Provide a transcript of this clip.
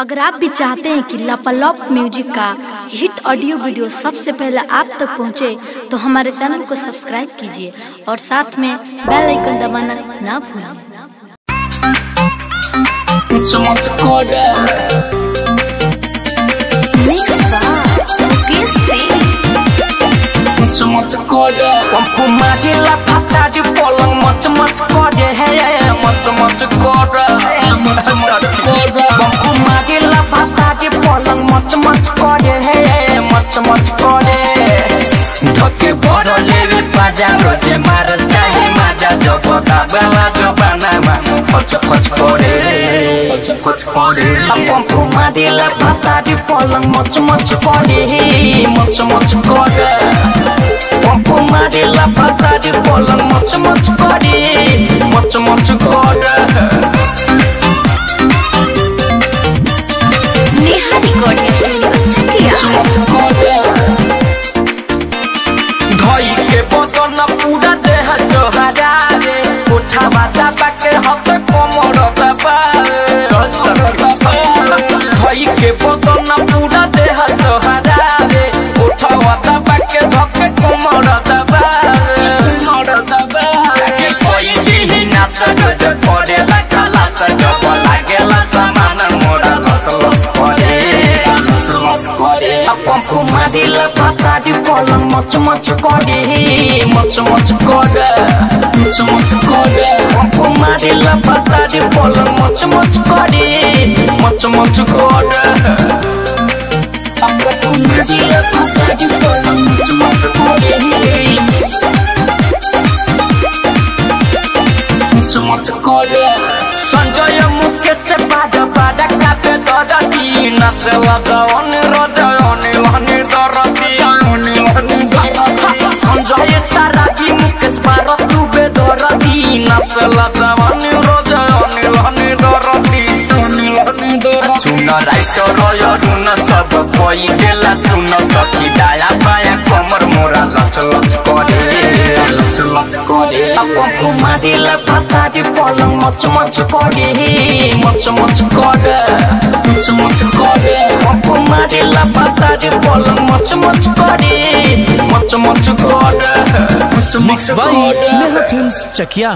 अगर आप भी चाहते हैं कि लापालॉप म्यूज़िक का हिट ऑडियो वीडियो सबसे पहले आप तक पहुँचे, तो हमारे चैनल को सब्सक्राइब कीजिए और साथ में बेल आइकन दबाना ना भूलें पाजा रोज़े मार चाहे माजा जो बोका बेला जो बनामा खच खच करे खच खच करे अपन पुमा दिला di polong मच मच करे मच मच करे दिला पाता di polong मच मच करे मच मच करे नेहा रिकॉर्डिंग स्टूडियो चकिया धई उठा बाता बाके हत कोमर दबा धई के। बदन पूरा देह सोहरा रे। उठा बाता बाके धके कोमर दबा कोमर दबा के कोई दिही ना सजज करे ला कला सजब लागेला समान मोरा लस लस करे लस लस करे अपन फुमा दिला पाता di polong मच मच करे मच मच करे मच मच करे अपन मारे ला पाता di polong मच मच करे मच मच करे अपन फुमा दिला पाता di polong मच मच करे मच मच करे संजय मुकेश से बाजा दरदी नसे लगा अनुरोध अनिलहनी दरदी अनिलहनी दरदी रुन सब कोई गेला सुन सखी दाया बाया कमर मोरा लच लच करे लच लच करे अपन कुमा दिला पाता di polong मच मच करे मच मच करे मच मच करे अपन मारे ला पाता di polong मच मच करे मच मच करे मच मच करे Neha Films Chakia.